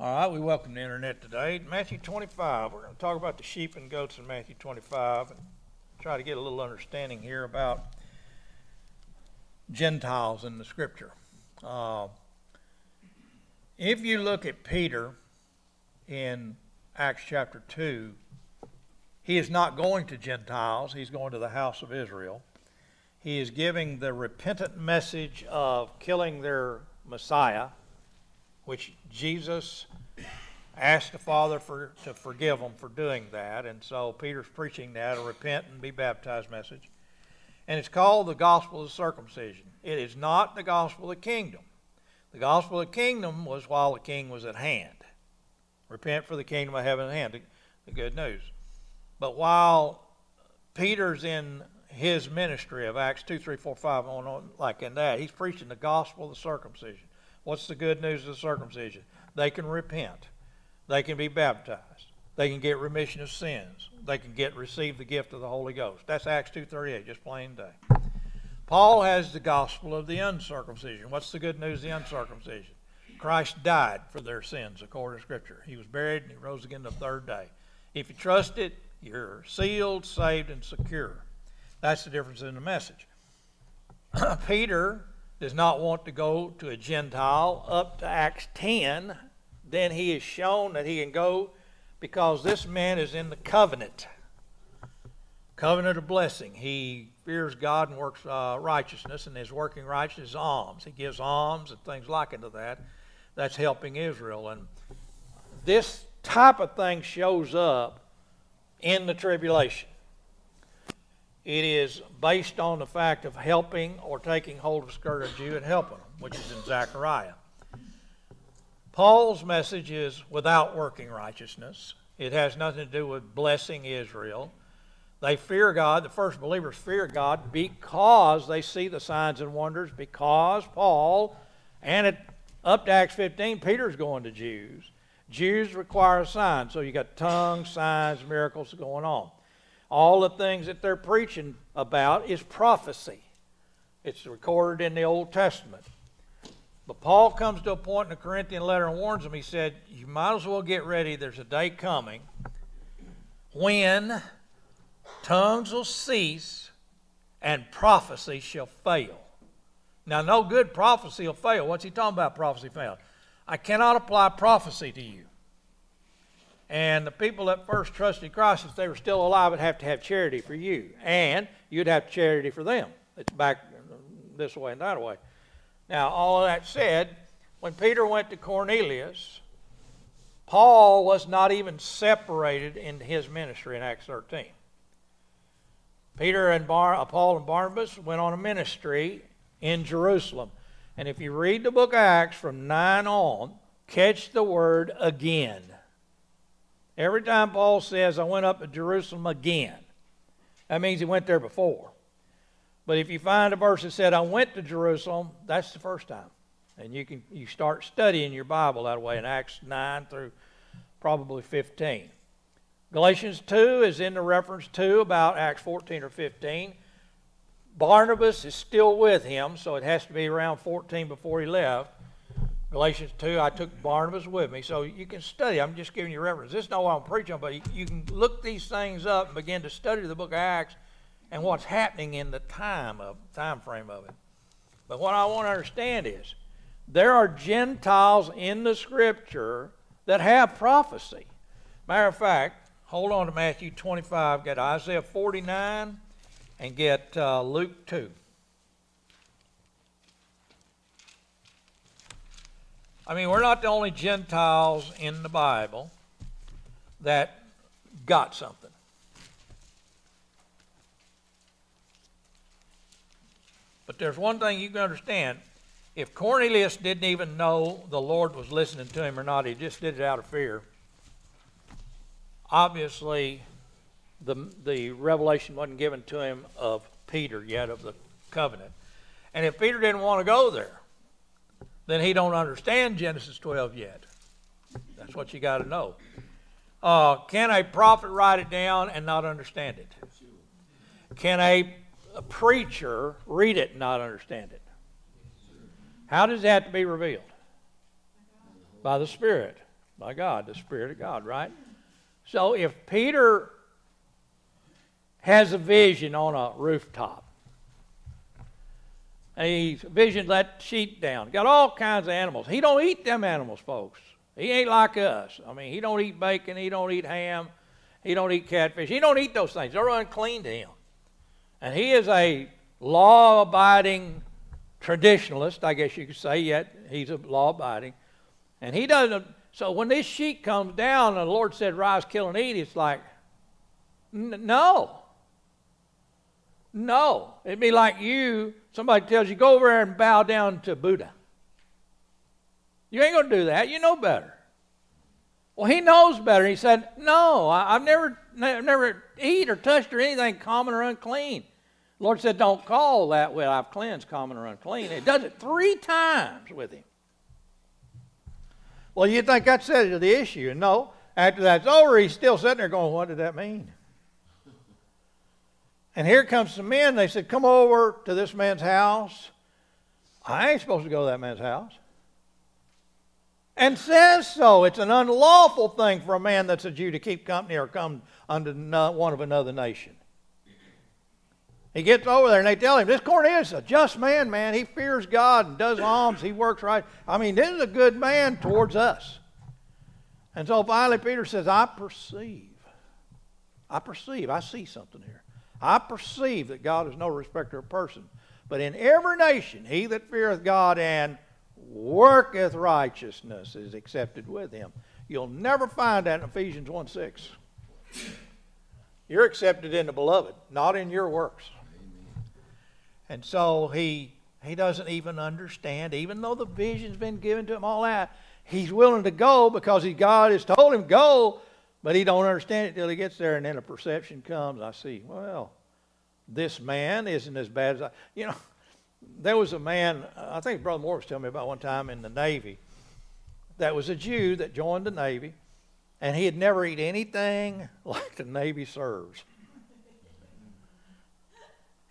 All right, we welcome the internet today. Matthew 25. We're going to talk about the sheep and goats in Matthew 25 and try to get a little understanding here about Gentiles in the scripture. Uh, if you look at Peter in Acts chapter 2, he is not going to Gentiles, he's going to the house of Israel. He is giving the repentant message of killing their Messiah, which Jesus asked the Father for, to forgive them for doing that. And so Peter's preaching that, a repent and be baptized message. And it's called the gospel of circumcision. It is not the gospel of the kingdom. The gospel of the kingdom was while the king was at hand. Repent for the kingdom of heaven at hand, the, good news. But while Peter's in his ministry of Acts 2, 3, 4, 5, on, on, like in that, he's preaching the gospel of the circumcision. What's the good news of the circumcision? They can repent. They can be baptized. They can get remission of sins. They can get receive the gift of the Holy Ghost. That's Acts 2.38, just plain day. Paul has the gospel of the uncircumcision. What's the good news of the uncircumcision? Christ died for their sins according to Scripture. He was buried and he rose again the third day. If you trust it, you're sealed, saved, and secure. That's the difference in the message. Peter does not want to go to a Gentile up to Acts 10. Then he is shown that he can go because this man is in the covenant. Covenant of blessing. He fears God and works uh, righteousness, and his working righteousness is alms. He gives alms and things like into that. That's helping Israel. And this type of thing shows up in the tribulation. It is based on the fact of helping or taking hold of a skirt of Jew and helping them, which is in Zechariah. Paul's message is without working righteousness. It has nothing to do with blessing Israel. They fear God. The first believers fear God because they see the signs and wonders, because Paul, and it, up to Acts 15, Peter's going to Jews. Jews require signs, so you got tongues, signs, miracles going on all the things that they're preaching about is prophecy. It's recorded in the Old Testament. But Paul comes to a point in the Corinthian letter and warns them. He said, You might as well get ready. There's a day coming when tongues will cease and prophecy shall fail. Now, no good prophecy will fail. What's he talking about, prophecy fail? I cannot apply prophecy to you. And the people that first trusted Christ, if they were still alive, would have to have charity for you. And you'd have charity for them. It's back this way and that way. Now, all of that said, when Peter went to Cornelius, Paul was not even separated in his ministry in Acts 13. Peter and Bar- uh, Paul and Barnabas went on a ministry in Jerusalem. And if you read the book of Acts from 9 on, catch the word again. Every time Paul says, I went up to Jerusalem again, that means he went there before. But if you find a verse that said, I went to Jerusalem, that's the first time. And you can you start studying your Bible that way in Acts 9 through probably 15. Galatians 2 is in the reference to about Acts 14 or 15. Barnabas is still with him, so it has to be around 14 before he left. Galatians 2, I took Barnabas with me. So you can study. I'm just giving you reference. This is not what I'm preaching but you, can look these things up and begin to study the book of Acts and what's happening in the time of time frame of it. But what I want to understand is there are Gentiles in the scripture that have prophecy. Matter of fact, hold on to Matthew 25, get Isaiah 49, and get uh, Luke 2. I mean, we're not the only Gentiles in the Bible that got something. But there's one thing you can understand. If Cornelius didn't even know the Lord was listening to him or not, he just did it out of fear. Obviously, the, the revelation wasn't given to him of Peter yet, of the covenant. And if Peter didn't want to go there, then he don't understand Genesis 12 yet. That's what you got to know. Uh, can a prophet write it down and not understand it? Can a, a preacher read it and not understand it? How does that to be revealed? By the Spirit. by God, the Spirit of God, right? So if Peter has a vision on a rooftop, and he's visioned that sheep down, got all kinds of animals. He don't eat them animals, folks. He ain't like us. I mean, he don't eat bacon, he don't eat ham, he don't eat catfish. He don't eat those things. They're unclean to him. And he is a law-abiding traditionalist, I guess you could say, yet he's a law-abiding. And he doesn't, so when this sheep comes down and the Lord said, rise, kill, and eat, it's like, no. No. It'd be like you, somebody tells you, go over there and bow down to Buddha. You ain't going to do that. You know better. Well, he knows better. He said, No, I, have never, ne- never eat or touched or anything common or unclean. The Lord said, Don't call that what I've cleansed common or unclean. It does it three times with him. Well, you think that settles the issue. And no, after that's over, he's still sitting there going, What did that mean? And here comes some men. They said, Come over to this man's house. I ain't supposed to go to that man's house and says so. It's an unlawful thing for a man that's a Jew to keep company or come under one of another nation. He gets over there and they tell him, This Cornelius is a just man, man. He fears God and does alms. He works right. I mean, this is a good man towards us. And so finally, Peter says, I perceive. I perceive. I see something here. I perceive that God is no respecter of person. But in every nation, he that feareth God and worketh righteousness is accepted with him. You'll never find that in Ephesians 1 6. You're accepted in the beloved, not in your works. And so he he doesn't even understand, even though the vision's been given to him, all that, he's willing to go because he, God has told him go, but he don't understand it till he gets there, and then a perception comes. I see, well, this man isn't as bad as I you know there was a man, I think Brother was telling me about one time in the Navy, that was a Jew that joined the Navy, and he had never eaten anything like the Navy serves.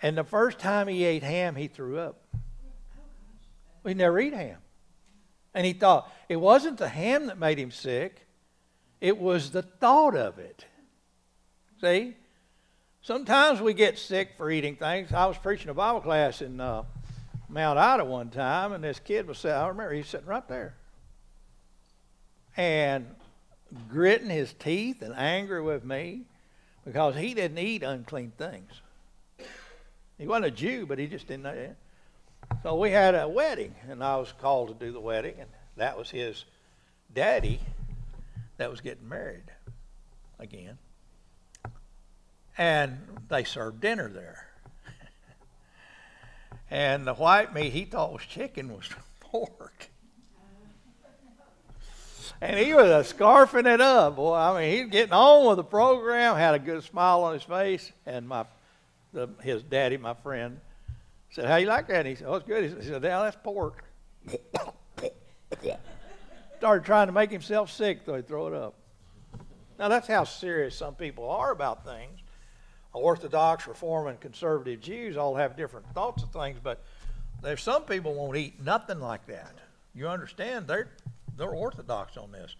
And the first time he ate ham, he threw up. He never eat ham. And he thought, it wasn't the ham that made him sick, it was the thought of it. See? Sometimes we get sick for eating things. I was preaching a Bible class in uh, Mount Ida one time, and this kid was sitting, I remember he's sitting right there. And gritting his teeth and angry with me because he didn't eat unclean things. He wasn't a Jew, but he just didn't know that. So we had a wedding, and I was called to do the wedding, and that was his daddy that was getting married again. And they served dinner there. And the white meat he thought was chicken was pork. And he was a scarfing it up, boy. I mean, he's getting on with the program, had a good smile on his face. And my, the, his daddy, my friend, said, "How you like that?" And he said, "Oh, it's good." He said, "Yeah, that's pork." Started trying to make himself sick, though he'd throw it up. Now that's how serious some people are about things. Orthodox, Reform, and conservative Jews all have different thoughts of things, but there's some people won't eat nothing like that. You understand? They're they're orthodox on this.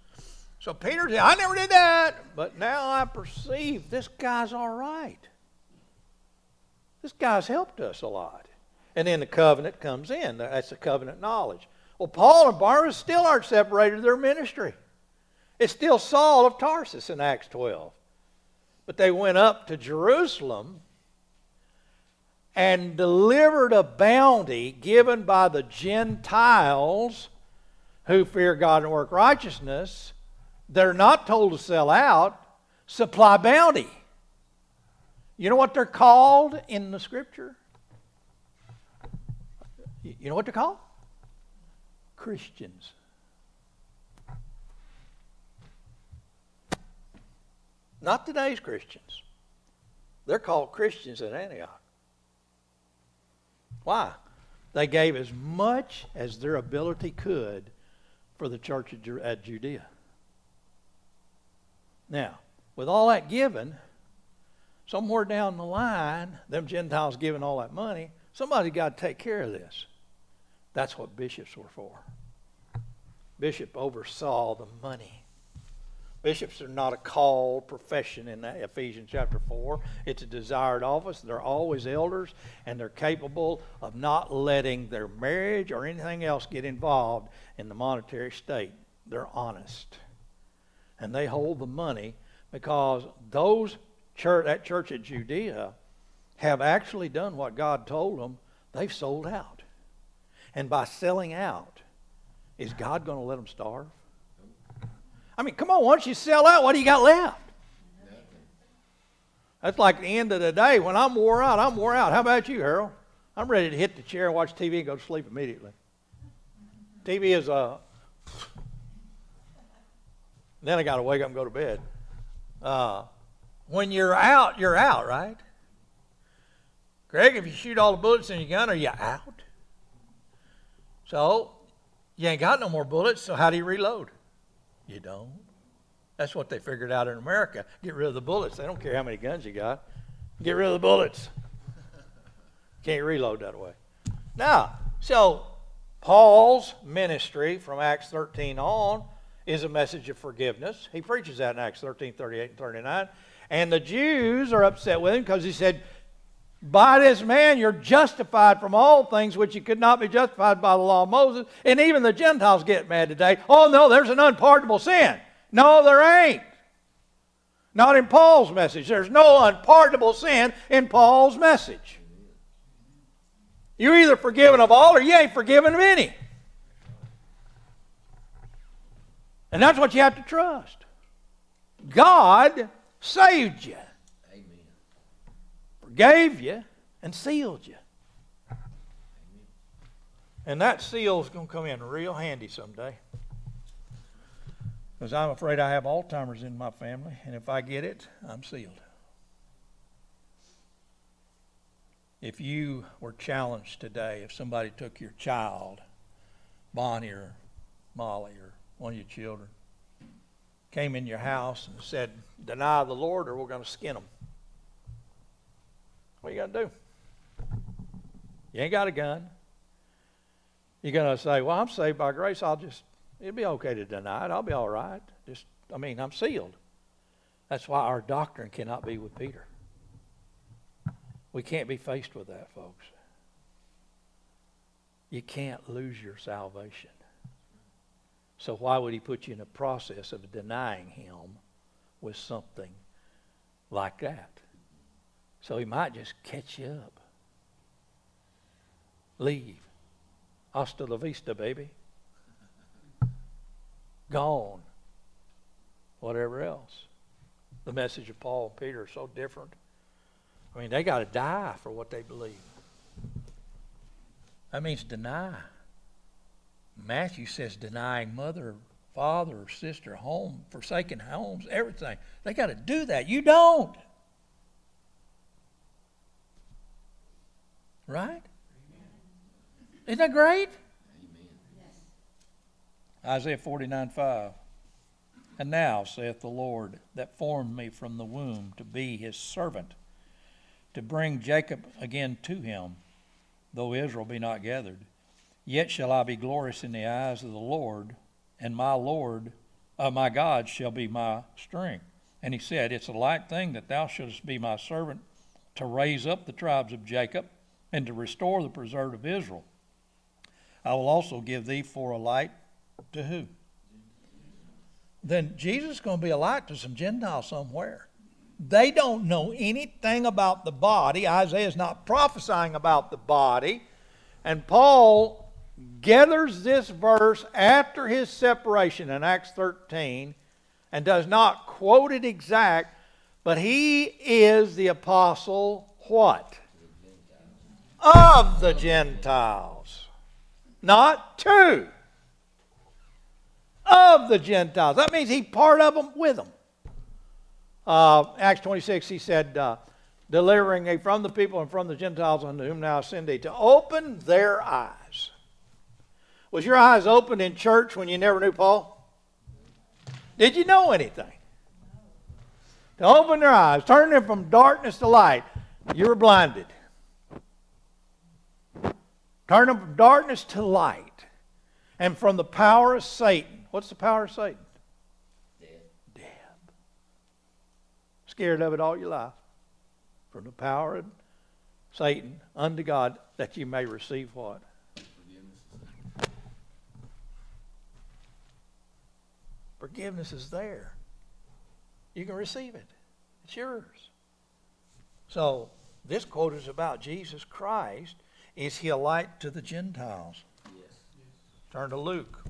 So Peter said, I never did that, but now I perceive this guy's all right. This guy's helped us a lot. And then the covenant comes in. That's the covenant knowledge. Well, Paul and Barnabas still aren't separated their ministry. It's still Saul of Tarsus in Acts 12. But they went up to Jerusalem and delivered a bounty given by the Gentiles who fear God and work righteousness. They're not told to sell out, supply bounty. You know what they're called in the scripture? You know what they're called? Christians. Not today's Christians. They're called Christians at Antioch. Why? They gave as much as their ability could for the church at Judea. Now, with all that given, somewhere down the line, them Gentiles giving all that money, somebody got to take care of this. That's what bishops were for. Bishop oversaw the money Bishops are not a called profession in Ephesians chapter 4. It's a desired office. They're always elders, and they're capable of not letting their marriage or anything else get involved in the monetary state. They're honest. And they hold the money because those church, that church at Judea have actually done what God told them. They've sold out. And by selling out, is God going to let them starve? I mean, come on, once you sell out, what do you got left? That's like the end of the day. When I'm wore out, I'm wore out. How about you, Harold? I'm ready to hit the chair and watch TV and go to sleep immediately. TV is a. Uh, then I got to wake up and go to bed. Uh, when you're out, you're out, right? Greg, if you shoot all the bullets in your gun, are you out? So, you ain't got no more bullets, so how do you reload? You don't. That's what they figured out in America. Get rid of the bullets. They don't care how many guns you got. Get rid of the bullets. Can't reload that way. Now, so Paul's ministry from Acts 13 on is a message of forgiveness. He preaches that in Acts 13, 38, and 39. And the Jews are upset with him because he said, by this man you're justified from all things which you could not be justified by the law of Moses. And even the Gentiles get mad today. Oh, no, there's an unpardonable sin. No, there ain't. Not in Paul's message. There's no unpardonable sin in Paul's message. You're either forgiven of all or you ain't forgiven of any. And that's what you have to trust. God saved you forgave you, and sealed you. And that seal is going to come in real handy someday. Because I'm afraid I have Alzheimer's in my family, and if I get it, I'm sealed. If you were challenged today, if somebody took your child, Bonnie or Molly or one of your children, came in your house and said, Deny the Lord or we're going to skin them. What you got to do? You ain't got a gun. You're going to say, Well, I'm saved by grace. I'll just, it'll be okay to deny it. I'll be all right. Just, I mean, I'm sealed. That's why our doctrine cannot be with Peter. We can't be faced with that, folks. You can't lose your salvation. So, why would he put you in a process of denying him with something like that? So he might just catch you up. Leave. Hasta la vista, baby. Gone. Whatever else. The message of Paul and Peter is so different. I mean, they got to die for what they believe. That means deny. Matthew says denying mother, father, sister, home, forsaking homes, everything. They got to do that. You don't. Right? Isn't that great? Isaiah 49 5. And now, saith the Lord, that formed me from the womb to be his servant, to bring Jacob again to him, though Israel be not gathered. Yet shall I be glorious in the eyes of the Lord, and my Lord, uh, my God, shall be my strength. And he said, It's a like thing that thou shouldest be my servant to raise up the tribes of Jacob and to restore the preserved of Israel. I will also give thee for a light to who? Then Jesus is going to be a light to some Gentiles somewhere. They don't know anything about the body. Isaiah is not prophesying about the body. And Paul gathers this verse after his separation in Acts 13 and does not quote it exact, but he is the apostle what? Of the Gentiles, not to. Of the Gentiles. That means he part of them with them. Uh, Acts 26, he said, uh, delivering a from the people and from the Gentiles unto whom now send thee, to open their eyes. Was your eyes opened in church when you never knew Paul? Did you know anything? To open their eyes, turn them from darkness to light. You were blinded. Turn from darkness to light and from the power of Satan. What's the power of Satan? Death. Death. scared of it all your life. From the power of Satan unto God, that you may receive what? Forgiveness. Forgiveness is there. You can receive it. It's yours. So, this quote is about Jesus Christ. Is he a light to the Gentiles? Yes. Turn to Luke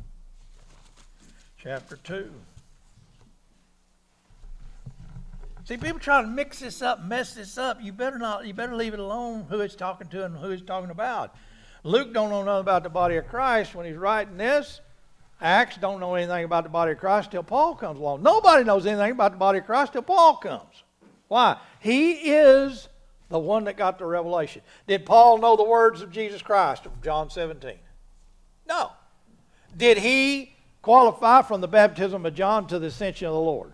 chapter 2. See, people try to mix this up, mess this up. You better not. You better leave it alone. Who it's talking to and who it's talking about. Luke don't know nothing about the body of Christ when he's writing this. Acts don't know anything about the body of Christ till Paul comes along. Nobody knows anything about the body of Christ till Paul comes. Why? He is the one that got the revelation. Did Paul know the words of Jesus Christ from John 17? No. Did he qualify from the baptism of John to the ascension of the Lord?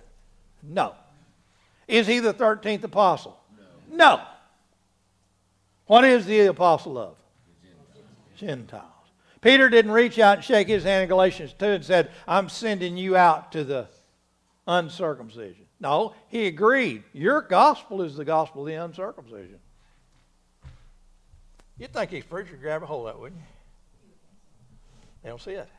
No. Is he the 13th apostle? No. no. What is the apostle of? Gentiles. Peter didn't reach out and shake his hand in Galatians 2 and said, I'm sending you out to the uncircumcision. No, he agreed. Your gospel is the gospel of the uncircumcision. You'd think his preacher grab a hold of that, wouldn't you? They don't see it.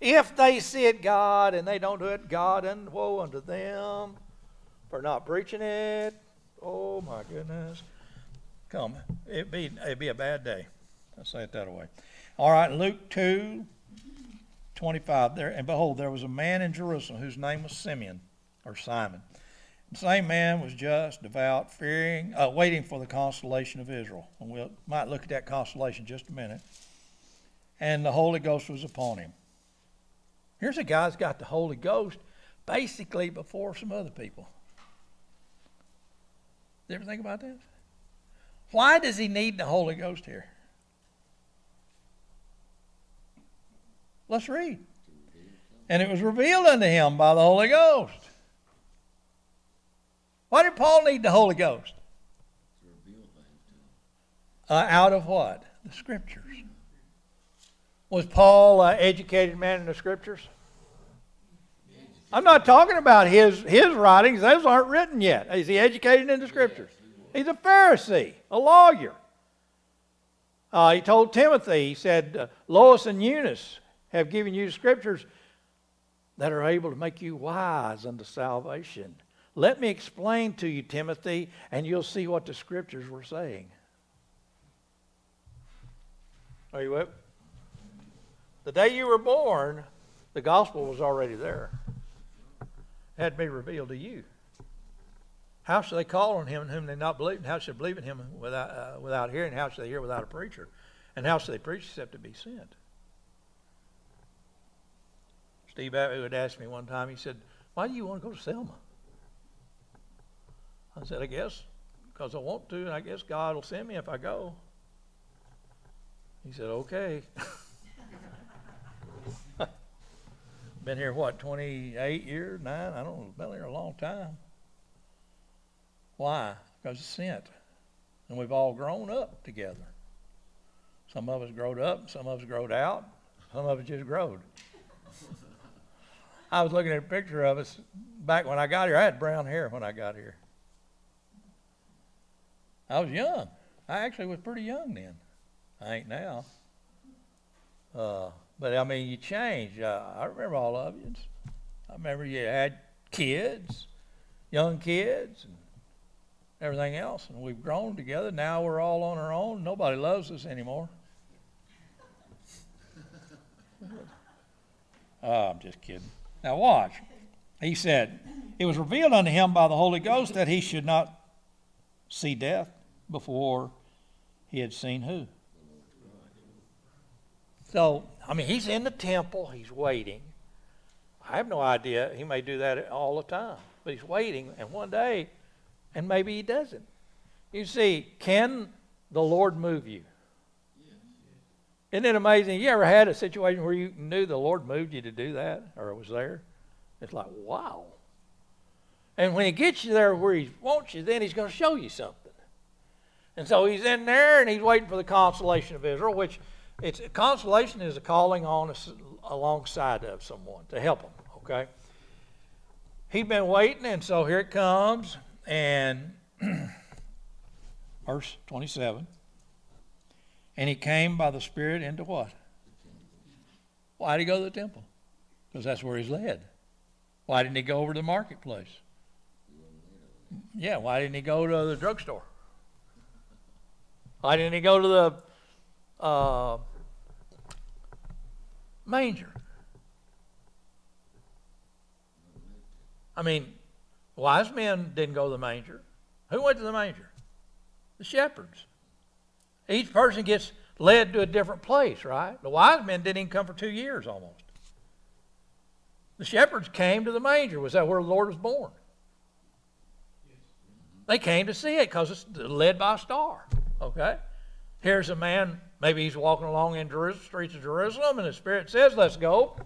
If they see it, God, and they don't do it, God and woe unto them for not preaching it. Oh my goodness. Come, it'd be it'd be a bad day. Let's say it that way. All right, Luke two, twenty-five. There and behold, there was a man in Jerusalem whose name was Simeon, or Simon. The same man was just, devout, fearing, uh, waiting for the consolation of Israel. And we we'll, might look at that consolation just a minute. And the Holy Ghost was upon him. Here's a guy that's got the Holy Ghost basically before some other people. You ever think about this? Why does he need the Holy Ghost here? Let's read. And it was revealed unto him by the Holy Ghost. Why did Paul need the Holy Ghost? Uh, out of what? The Scriptures. Was Paul an educated man in the Scriptures? I'm not talking about his, his writings. Those aren't written yet. Is he educated in the scriptures? He's a Pharisee, a lawyer. Uh, he told Timothy, he said, uh, Lois and Eunice have given you scriptures that are able to make you wise unto salvation. Let me explain to you, Timothy, and you'll see what the scriptures were saying. Are you with? The day you were born, the gospel was already there had to be revealed to you. How shall they call on him in whom they not believe? And how shall they believe in him without, uh, without hearing? How shall they hear without a preacher? And how shall they preach except to be sent? Steve would ask me one time, he said, Why do you want to go to Selma? I said, I guess because I want to, and I guess God will send me if I go. He said, Okay. Been here, what, 28 years, nine? I don't know. Been here a long time. Why? Because it's sent. And we've all grown up together. Some of us growed up, some of us growed out, some of us just growed. I was looking at a picture of us back when I got here. I had brown hair when I got here. I was young. I actually was pretty young then. I ain't now. Uh, but I mean, you change. Uh, I remember all of you. I remember you had kids, young kids, and everything else, and we've grown together. Now we're all on our own. Nobody loves us anymore. oh, I'm just kidding. Now watch. He said, It was revealed unto him by the Holy Ghost that he should not see death before he had seen who? So, I mean, he's in the temple, he's waiting. I have no idea. He may do that all the time, but he's waiting, and one day, and maybe he doesn't. You see, can the Lord move you? Isn't it amazing? You ever had a situation where you knew the Lord moved you to do that or was there? It's like, wow. And when he gets you there where he wants you, then he's going to show you something. And so he's in there and he's waiting for the consolation of Israel, which it's consolation is a calling on us alongside of someone to help them. Okay. he'd been waiting, and so here it comes. And verse 27 And he came by the Spirit into what? Why did he go to the temple? Because that's where he's led. Why didn't he go over to the marketplace? Yeah, why didn't he go to the drugstore? Why didn't he go to the uh, manger? I mean, wise men didn't go to the manger. Who went to the manger? The shepherds. Each person gets led to a different place, right? The wise men didn't even come for two years almost. The shepherds came to the manger. Was that where the Lord was born? They came to see it because it's led by a star. Okay? Here's a man, maybe he's walking along in the streets of Jerusalem, and the Spirit says, Let's go.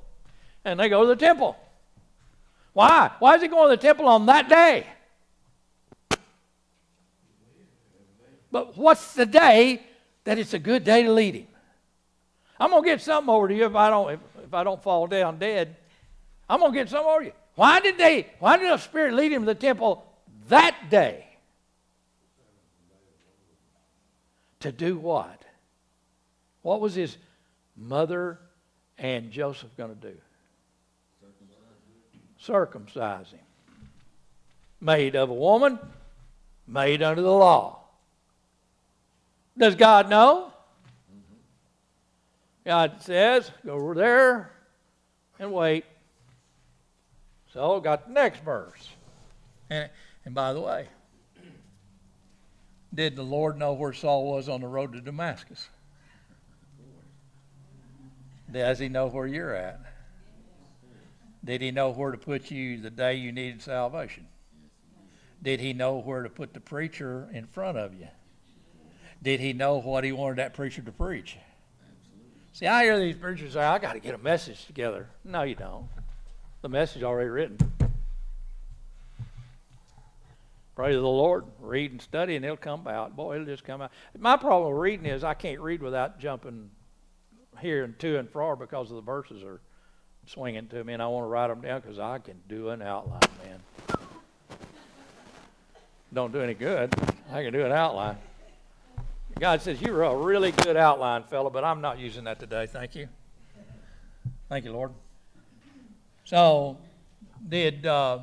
And they go to the temple. Why? Why is he going to the temple on that day? But what's the day that it's a good day to lead him? I'm gonna get something over to you if I don't if, if I don't fall down dead. I'm gonna get something over to you. Why did they? Why did the Spirit lead him to the temple that day? To do what? What was his mother and Joseph going to do? circumcise him. Made of a woman, made under the law. Does God know? God says, go over there and wait. So, got the next verse. And, and by the way, did the Lord know where Saul was on the road to Damascus? Does he know where you're at? Did he know where to put you the day you needed salvation? Did he know where to put the preacher in front of you? Did he know what he wanted that preacher to preach? See, I hear these preachers say, I got to get a message together. No, you don't. The message already written. Pray to the Lord, read and study, and it'll come out. Boy, it'll just come out. My problem with reading is I can't read without jumping here and to and fro because of the verses are swinging to me, and I want to write them down because I can do an outline, man. Don't do any good. I can do an outline. God says, You're a really good outline fellow, but I'm not using that today. Thank you. Thank you, Lord. So, did, uh,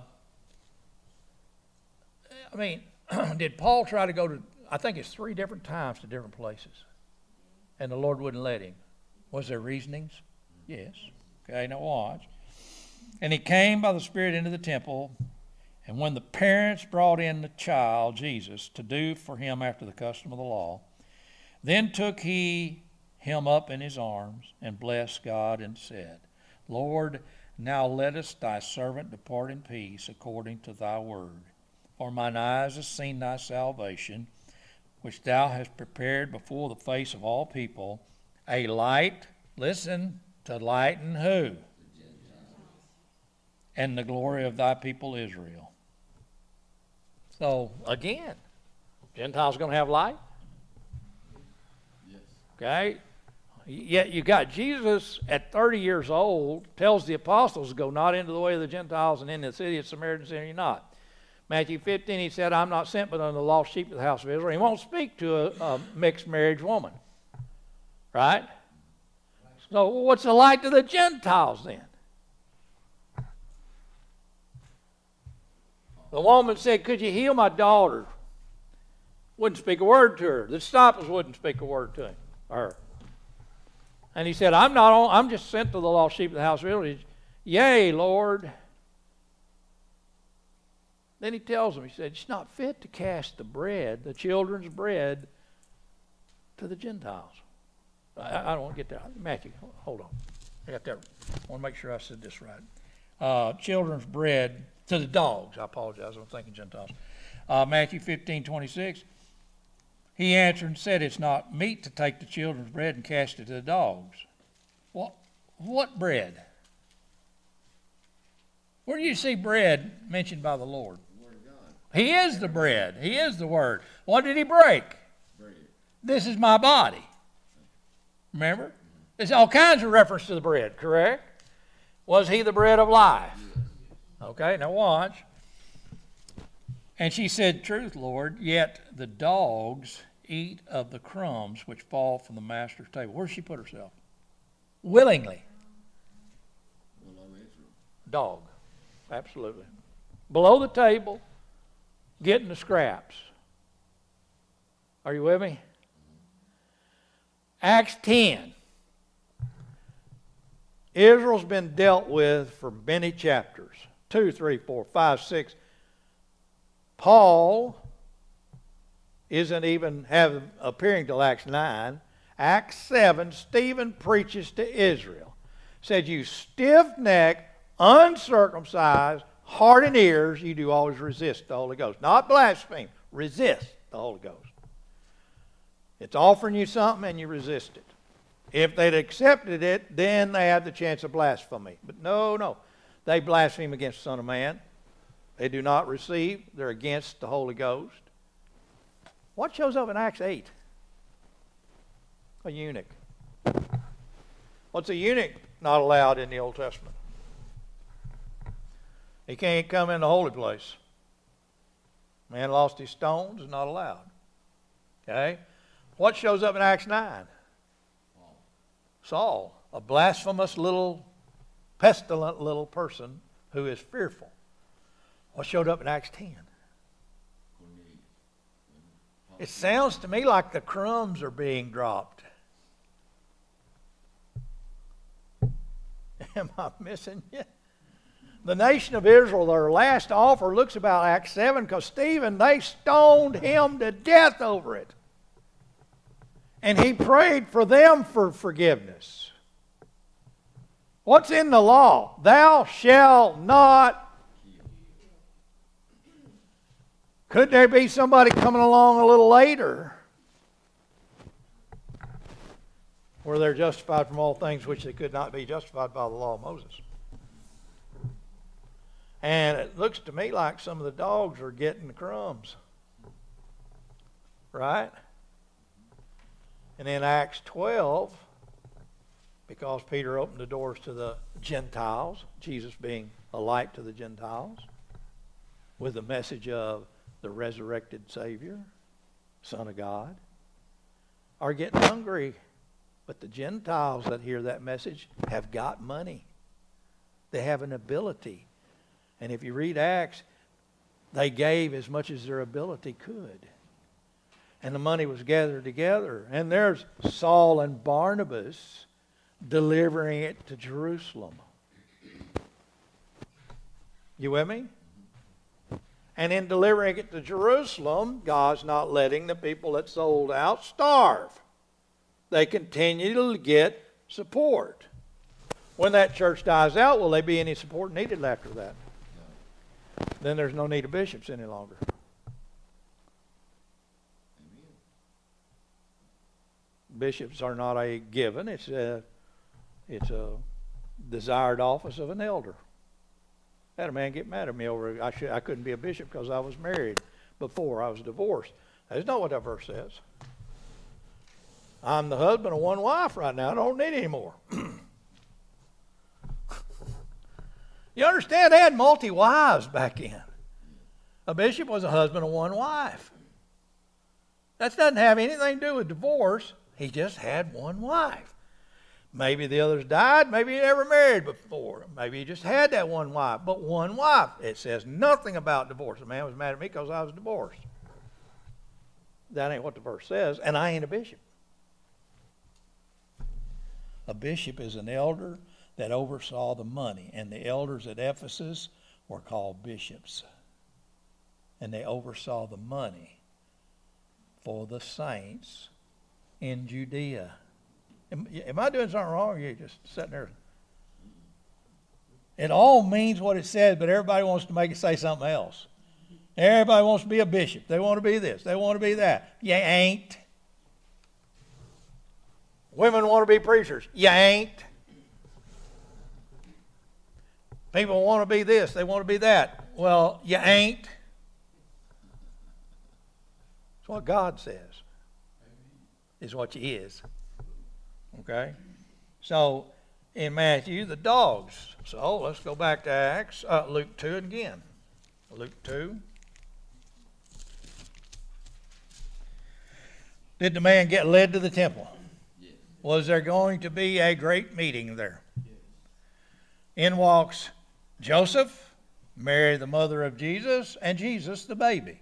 I mean, did Paul try to go to, I think it's three different times to different places, and the Lord wouldn't let him? Was there reasonings? Yes. Okay, now watch. And he came by the Spirit into the temple, and when the parents brought in the child, Jesus, to do for him after the custom of the law, then took he him up in his arms and blessed God and said, Lord, now lettest thy servant depart in peace according to thy word. For mine eyes have seen thy salvation, which thou hast prepared before the face of all people, a light, listen, to lighten who? And the glory of thy people Israel. So, again, Gentiles going to have light? Okay? Yet you got Jesus at 30 years old tells the apostles to go not into the way of the Gentiles and into the city of Samaritans, and you're not. Matthew 15, he said, I'm not sent but unto the lost sheep of the house of Israel. He won't speak to a, a mixed marriage woman. Right? So, what's the light to the Gentiles then? The woman said, Could you heal my daughter? Wouldn't speak a word to her. The disciples wouldn't speak a word to him, her. And he said, I'm not on, I'm just sent to the lost sheep of the house of Israel. Yea, Lord. Then he tells them, he said, It's not fit to cast the bread, the children's bread, to the Gentiles. I, I don't want to get that. Matthew, hold on. I got that. I want to make sure I said this right. Uh, children's bread to the dogs. I apologize. I'm thinking Gentiles. Uh, Matthew 15, 26. He answered and said, It's not meet to take the children's bread and cast it to the dogs. What, what bread? Where do you see bread mentioned by the Lord? The he is the bread. He is the Word. What did he break? Bread. This is my body. Remember? There's all kinds of reference to the bread, correct? Was he the bread of life? Okay, now watch. And she said, Truth, Lord, yet the dogs eat of the crumbs which fall from the master's table. Where she put herself? Willingly. Dog. Absolutely. Below the table, getting the scraps. Are you with me? Acts 10. Israel's been dealt with for many chapters 2, 3, 4, 5, 6. Paul isn't even have, appearing till Acts 9. Acts 7, Stephen preaches to Israel. Said, You stiff necked, uncircumcised, hardened ears, you do always resist the Holy Ghost. Not blaspheme, resist the Holy Ghost. It's offering you something and you resist it. If they'd accepted it, then they have the chance of blasphemy. But no, no. They blaspheme against the Son of Man. They do not receive. They're against the Holy Ghost. What shows up in Acts 8? A eunuch. What's a eunuch not allowed in the Old Testament? He can't come in the holy place. Man lost his stones, not allowed. Okay? What shows up in Acts 9? Saul, a blasphemous little, pestilent little person who is fearful. What showed up in Acts 10? It sounds to me like the crumbs are being dropped. Am I missing you? The nation of Israel, their last offer looks about Acts 7 because Stephen, they stoned him to death over it. And he prayed for them for forgiveness. What's in the law? Thou shalt not Could there be somebody coming along a little later where they're justified from all things which they could not be justified by the law of Moses? And it looks to me like some of the dogs are getting the crumbs. Right? And in Acts 12, because Peter opened the doors to the Gentiles, Jesus being a light to the Gentiles, with the message of the resurrected Savior, Son of God, are getting hungry. But the Gentiles that hear that message have got money. They have an ability. And if you read Acts, they gave as much as their ability could. And the money was gathered together. And there's Saul and Barnabas delivering it to Jerusalem. You with me? And in delivering it to Jerusalem, God's not letting the people that sold out starve. They continue to get support. When that church dies out, will there be any support needed after that? Then there's no need of bishops any longer. Bishops are not a given, it's a, it's a desired office of an elder had a man get mad at me over I should I couldn't be a bishop because I was married before I was divorced. That's not what that verse says. I'm the husband of one wife right now. I don't need any more. you understand? They had multi wives back in. A bishop was a husband of one wife. That doesn't have anything to do with divorce. He just had one wife. Maybe the others died. Maybe he never married before. Maybe he just had that one wife. But one wife. It says nothing about divorce. A man was mad at me because I was divorced. That ain't what the verse says. And I ain't a bishop. A bishop is an elder that oversaw the money. And the elders at Ephesus were called bishops. And they oversaw the money for the saints in Judea. Am, am I doing something wrong or are you just sitting there? It all means what it says, but everybody wants to make it say something else. Everybody wants to be a bishop. They want to be this. They want to be that. You ain't. Women want to be preachers. You ain't. People want to be this. They want to be that. Well, you ain't. It's what God says. Is what you is. Okay? So in Matthew, the dogs. So let's go back to Acts, uh, Luke 2 again. Luke 2. Did the man get led to the temple? Yes. Was there going to be a great meeting there? Yes. In walks Joseph, Mary, the mother of Jesus, and Jesus, the baby.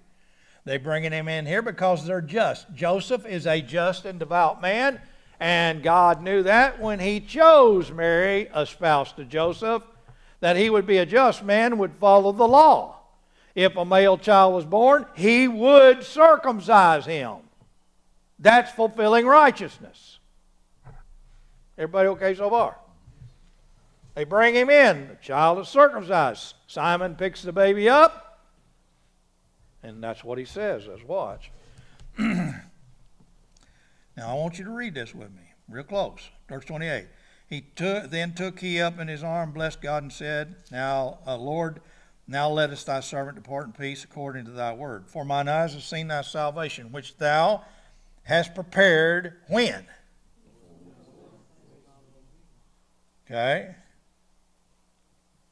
They're bringing him in here because they're just. Joseph is a just and devout man, and God knew that when he chose Mary, a spouse to Joseph, that he would be a just man, would follow the law. If a male child was born, he would circumcise him. That's fulfilling righteousness. Everybody okay so far? They bring him in. The child is circumcised. Simon picks the baby up, and that's what he says. Let's watch. now, I want you to read this with me, real close. Verse 28. He took, then took he up in his arm, blessed God, and said, Now, uh, Lord, now lettest thy servant depart in peace according to thy word. For mine eyes have seen thy salvation, which thou hast prepared when? Okay?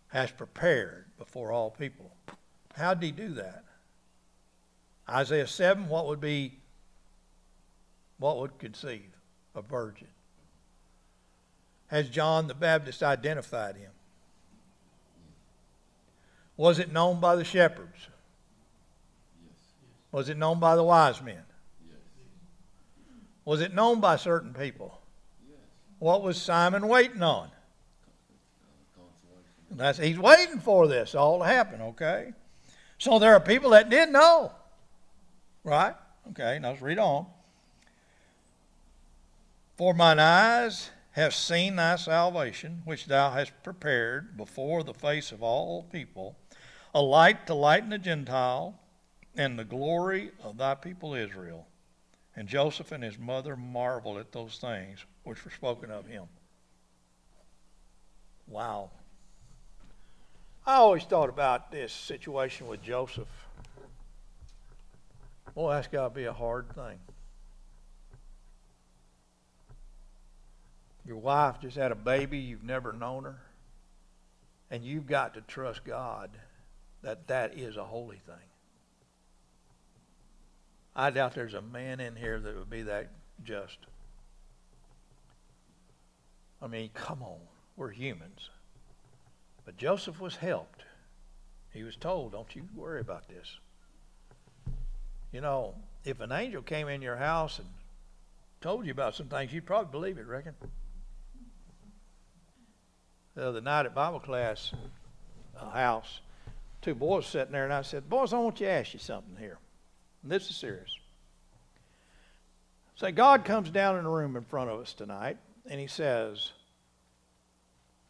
Has prepared before all people. How did he do that? Isaiah 7, what would be, what would conceive? A virgin. Has John the Baptist identified him? Was it known by the shepherds? Was it known by the wise men? Was it known by certain people? What was Simon waiting on? That's, he's waiting for this all to happen, okay? So there are people that did know. Right? Okay, now let's read on. For mine eyes have seen thy salvation, which thou hast prepared before the face of all people, a light to lighten the Gentile, and the glory of thy people Israel. And Joseph and his mother marveled at those things which were spoken of him. Wow. I always thought about this situation with Joseph. Boy, that's got to be a hard thing. Your wife just had a baby, you've never known her, and you've got to trust God that that is a holy thing. I doubt there's a man in here that would be that just. I mean, come on. We're humans. But Joseph was helped. He was told, don't you worry about this. You know, if an angel came in your house and told you about some things, you'd probably believe it, reckon. The other night at Bible class, a house, two boys sitting there, and I said, Boys, I want you to ask you something here. And this is serious. Say, God comes down in a room in front of us tonight, and He says,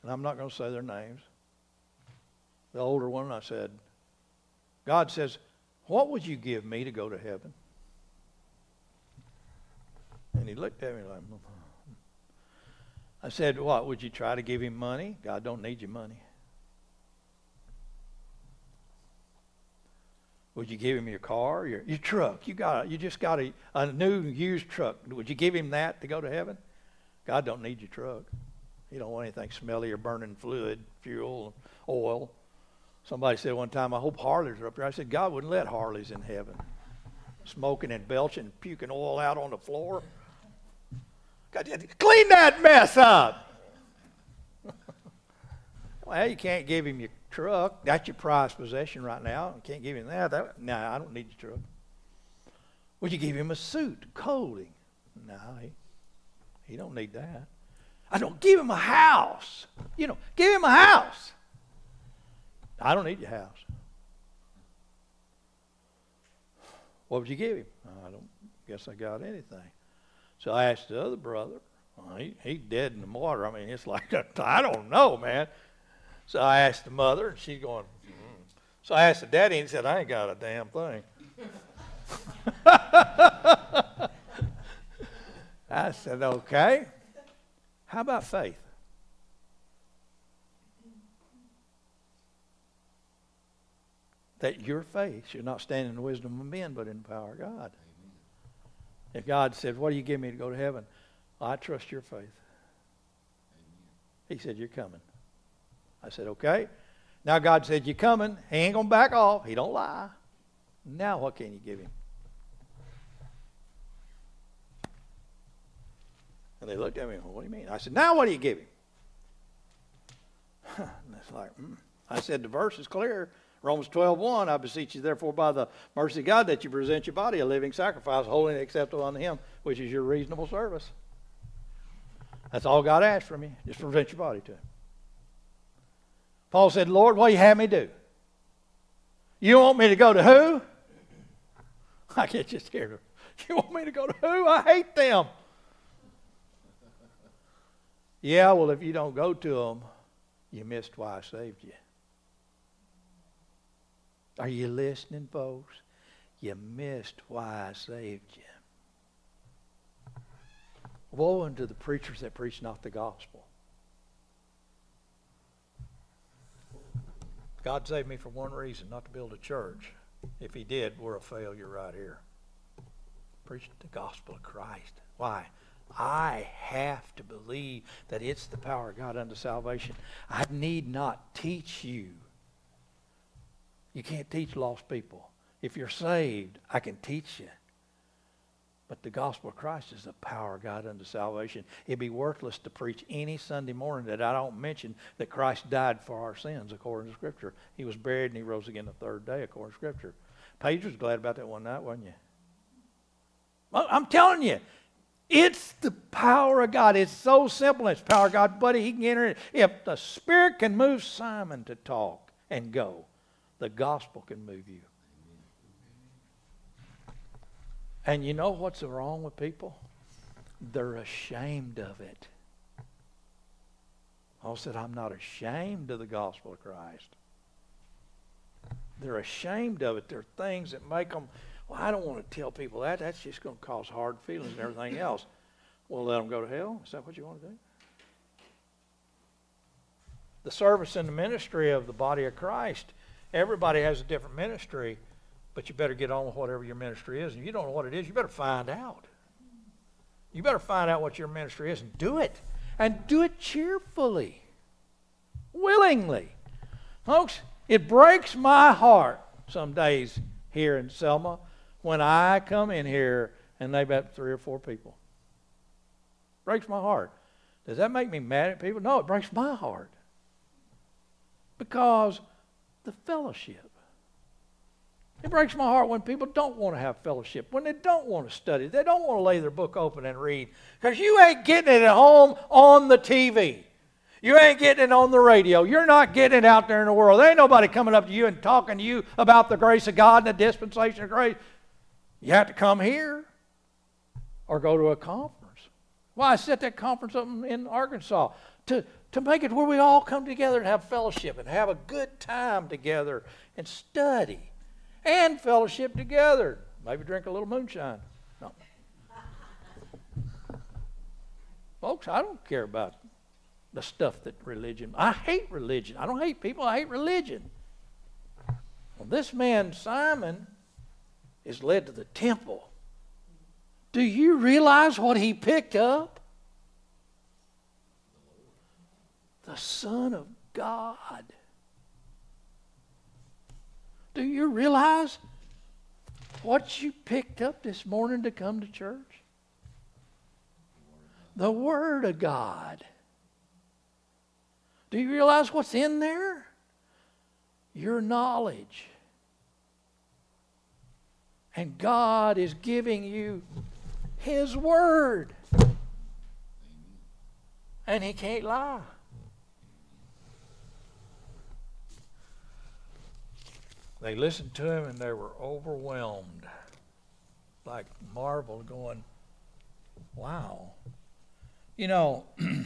and I'm not going to say their names. The older one, I said, God says, What would you give me to go to heaven? And he looked at me like, mm-hmm. I said, What? Would you try to give him money? God don't need your money. Would you give him your car, your, your truck? You got you just got a, a new used truck. Would you give him that to go to heaven? God don't need your truck. He don't want anything smelly or burning fluid, fuel, oil. Somebody said one time, I hope Harleys are up there. I said, God wouldn't let Harleys in heaven. Smoking and belching, puking oil out on the floor. Clean that mess up. well, you can't give him your truck. That's your prized possession right now. You can't give him that. that no, I don't need your truck. Would you give him a suit, clothing? No, he, he don't need that. I don't give him a house. You know, give him a house. I don't need your house. What would you give him? I don't guess I got anything. So I asked the other brother. Well, he, he's dead in the water. I mean, it's like, I don't know, man. So I asked the mother, and she's going, mm. So I asked the daddy, and he said, I ain't got a damn thing. I said, okay. How about faith? That your faith should not stand in the wisdom of men, but in the power of God. Amen. If God said, What do you give me to go to heaven? I trust your faith. He said, You're coming. I said, Okay. Now God said, You're coming. He ain't to back off. He don't lie. Now what can you give him? And they looked at me, well, What do you mean? I said, Now what do you give him? and it's like, mm. I said, The verse is clear. Romans 12, 1, I beseech you, therefore, by the mercy of God, that you present your body a living sacrifice, holy and acceptable unto Him, which is your reasonable service. That's all God asked from you. Just present your body to Him. Paul said, Lord, what do you have me do? You want me to go to who? I can't just scared. You want me to go to who? I hate them. Yeah, well, if you don't go to them, you missed why I saved you. Are you listening, folks? You missed why I saved you. Woe unto the preachers that preach not the gospel. God saved me for one reason, not to build a church. If he did, we're a failure right here. Preach the gospel of Christ. Why? I have to believe that it's the power of God unto salvation. I need not teach you you can't teach lost people. If you're saved, I can teach you. But the gospel of Christ is the power of God unto salvation. It'd be worthless to preach any Sunday morning that I don't mention that Christ died for our sins according to Scripture. He was buried and he rose again the third day according to Scripture. Paige was glad about that one night, wasn't you? I'm telling you, it's the power of God. It's so simple. It's power of God, buddy. He can enter it. If the Spirit can move Simon to talk and go, the gospel can move you. And you know what's wrong with people? They're ashamed of it. Paul said, I'm not ashamed of the gospel of Christ. They're ashamed of it. There are things that make them, well, I don't want to tell people that. That's just going to cause hard feelings and everything else. Well, let them go to hell? Is that what you want to do? The service and the ministry of the body of Christ Everybody has a different ministry, but you better get on with whatever your ministry is. And you don't know what it is, you better find out. You better find out what your ministry is and do it. And do it cheerfully, willingly. Folks, it breaks my heart some days here in Selma when I come in here and they've got three or four people. Breaks my heart. Does that make me mad at people? No, it breaks my heart. Because the fellowship. It breaks my heart when people don't want to have fellowship, when they don't want to study, they don't want to lay their book open and read, because you ain't getting it at home on the TV. You ain't getting it on the radio. You're not getting it out there in the world. There ain't nobody coming up to you and talking to you about the grace of God and the dispensation of grace. You have to come here or go to a conference. Well, I set that conference up in Arkansas to, to make it where we all come together and have fellowship and have a good time together and study and fellowship together. Maybe drink a little moonshine. No. Folks, I don't care about the stuff that religion. I hate religion. I don't hate people, I hate religion. Well, this man, Simon, is led to the temple. Do you realize what he picked up? The Son of God. Do you realize what you picked up this morning to come to church? The Word of God. Do you realize what's in there? Your knowledge. And God is giving you His Word. And He can't lie. They listened to him and they were overwhelmed, like marvel, going, wow. You know,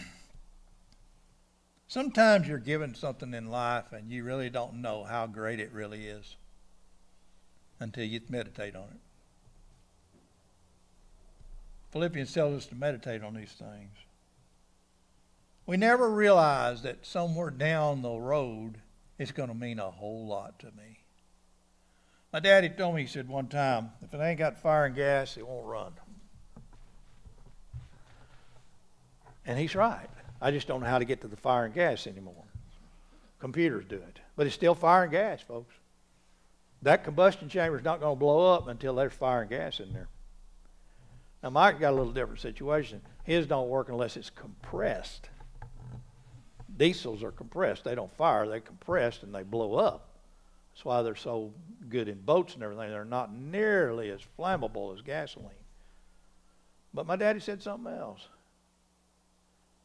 sometimes you're given something in life and you really don't know how great it really is until you meditate on it. Philippians tells us to meditate on these things. We never realize that somewhere down the road it's going to mean a whole lot to me. My daddy told me, he said one time, if it ain't got fire and gas, it won't run. And he's right. I just don't know how to get to the fire and gas anymore. Computers do it. But it's still fire and gas, folks. That combustion chamber is not going to blow up until there's fire and gas in there. Now, Mike got a little different situation. His don't work unless it's compressed. Diesels are compressed. They don't fire, they're compressed and they blow up. That's why they're so good in boats and everything. They're not nearly as flammable as gasoline. But my daddy said something else.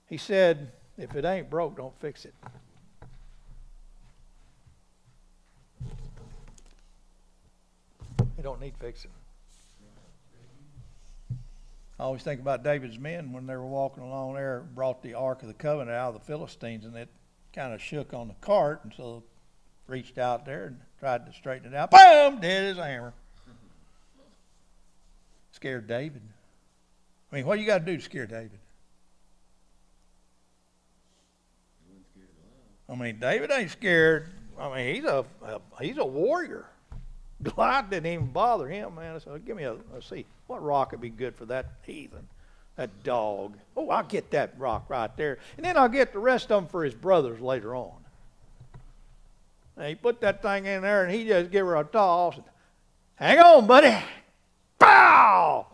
He said, if it ain't broke, don't fix it. It don't need fixing. I always think about David's men when they were walking along there, brought the Ark of the Covenant out of the Philistines, and it kind of shook on the cart, and so reached out there and tried to straighten it out. Boom! Dead as a hammer. Scared David. I mean, what do you got to do to scare David? I mean, David ain't scared. I mean, he's a, a he's a warrior. Goliath didn't even bother him, man. So give me a, let's see, what rock would be good for that heathen, that dog? Oh, I'll get that rock right there. And then I'll get the rest of them for his brothers later on. And he put that thing in there and he just gave her a toss. Hang on, buddy. Pow!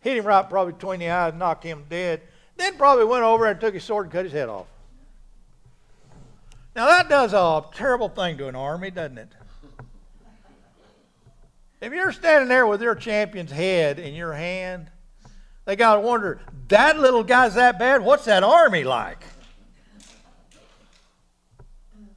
Hit him right probably between the eyes, knocked him dead. Then probably went over and took his sword and cut his head off. Now that does a terrible thing to an army, doesn't it? If you're standing there with your champion's head in your hand, they got to wonder, that little guy's that bad? What's that army like?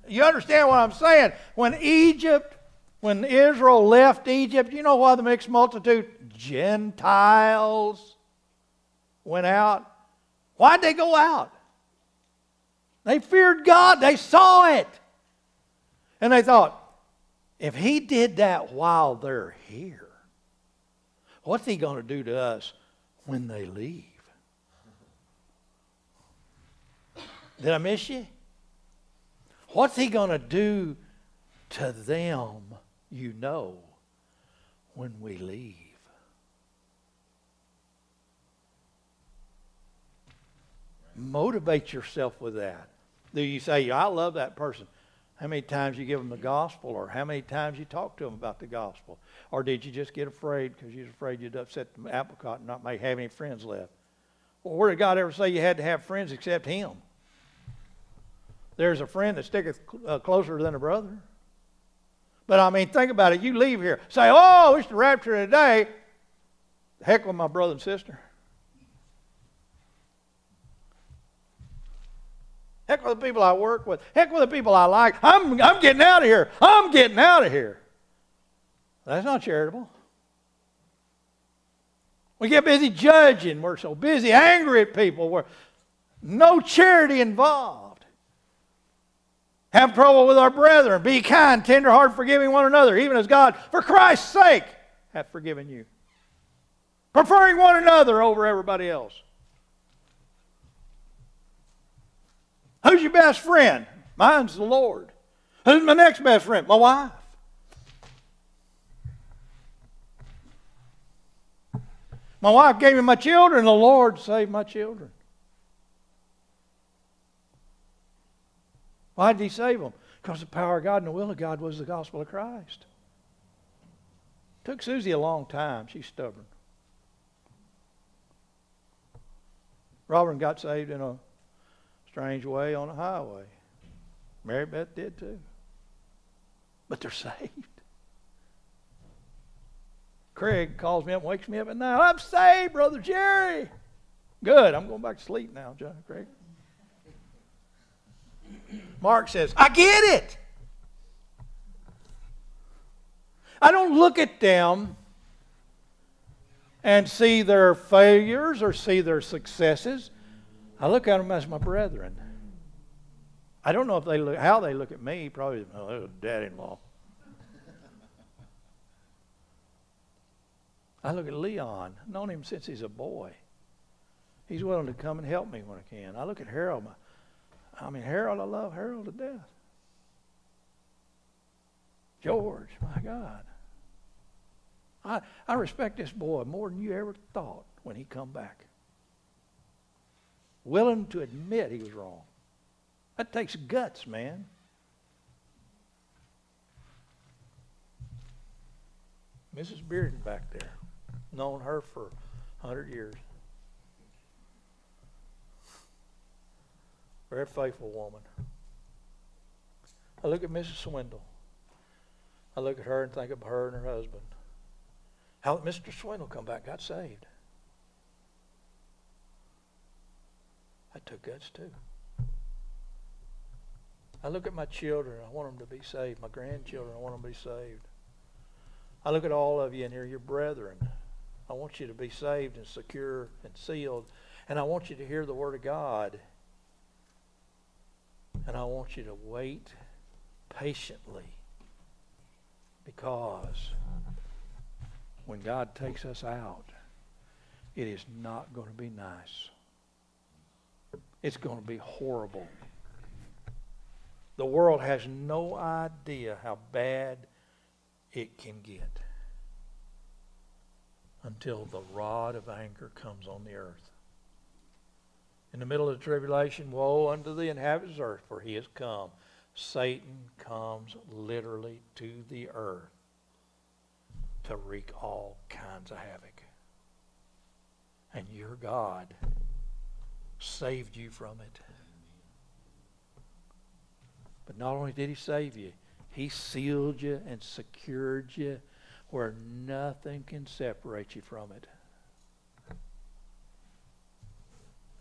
You understand what I'm saying? When Egypt, when Israel left Egypt, you know why the mixed multitude? Gentiles went out. Why'd they go out? They feared God. They saw it. And they thought, if he did that while they're here, what's he going to do to us when they leave? Did I miss you? What's he going to do to them, you know, when we leave? Motivate yourself with that. Do you say, I love that person? How many times you give them the gospel, or how many times you talk to them about the gospel? Or did you just get afraid because you was afraid you'd upset the apricot and not may have any friends left? Well, where did God ever say you had to have friends except Him? There's a friend that sticketh uh, closer than a brother. But I mean, think about it. You leave here, say, "Oh, it's the rapture today." Heck with my brother and sister. Heck with the people I work with. Heck with the people I like. I'm, I'm getting out of here. I'm getting out of here. That's not charitable. We get busy judging. We're so busy angry at people. We're no charity involved. Have trouble with our brethren. Be kind, tenderhearted, forgiving one another, even as God, for Christ's sake, hath forgiven you. Preferring one another over everybody else. Who's your best friend? Mine's the Lord. Who's my next best friend? My wife. My wife gave me my children, the Lord saved my children. Why did He save them? Because the power of God and the will of God was the gospel of Christ. Took Susie a long time. She's stubborn. Robin got saved in a strange way on a highway. Mary Beth did too. But they're saved. Craig calls me up wakes me up at night. I'm saved, Brother Jerry. Good. I'm going back to sleep now, John Craig. Mark says, I get it. I don't look at them and see their failures or see their successes. I look at them as my brethren. I don't know if they look, how they look at me. Probably, oh, dad-in-law. I look at Leon. I've known him since he's a boy. He's willing to come and help me when I can. I look at Harold. I mean, Harold, I love Harold to death. George, my God. I, I respect this boy more than you ever thought when he come back. willing to admit he was wrong. That takes guts, man. Mrs. Bearden back there, known her for a hundred years. Very faithful woman. I look at Mrs. Swindle. I look at her and think of her and her husband. How did Mr. Swindle come back, got saved? That took guts too. I look at my children. I want them to be saved. My grandchildren, I want them to be saved. I look at all of you in here, your brethren. I want you to be saved and secure and sealed. And I want you to hear the Word of God. And I want you to wait patiently. Because when God takes us out, it is not going to be nice. It's going to be horrible. The world has no idea how bad it can get until the rod of anger comes on the earth. In the middle of the tribulation, woe unto the inhabitants of the earth, for he has come. Satan comes literally to the earth to wreak all kinds of havoc. And your God saved you from it. But not only did he save you, he sealed you and secured you where nothing can separate you from it.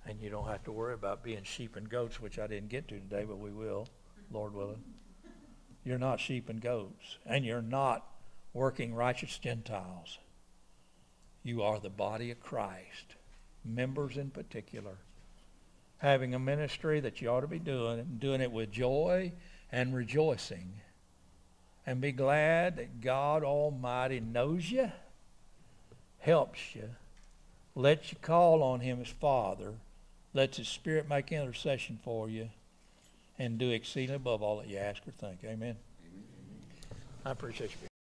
And you don't have to worry about being sheep and goats, which I didn't get to today, but we will, Lord willing. You're not sheep and goats, and you're not working righteous Gentiles. You are the body of Christ, members in particular, having a ministry that you ought to be doing, doing it with joy and rejoicing. And be glad that God Almighty knows you, helps you, lets you call on Him as Father, lets His Spirit make intercession for you, and do exceedingly above all that you ask or think. Amen. I appreciate you being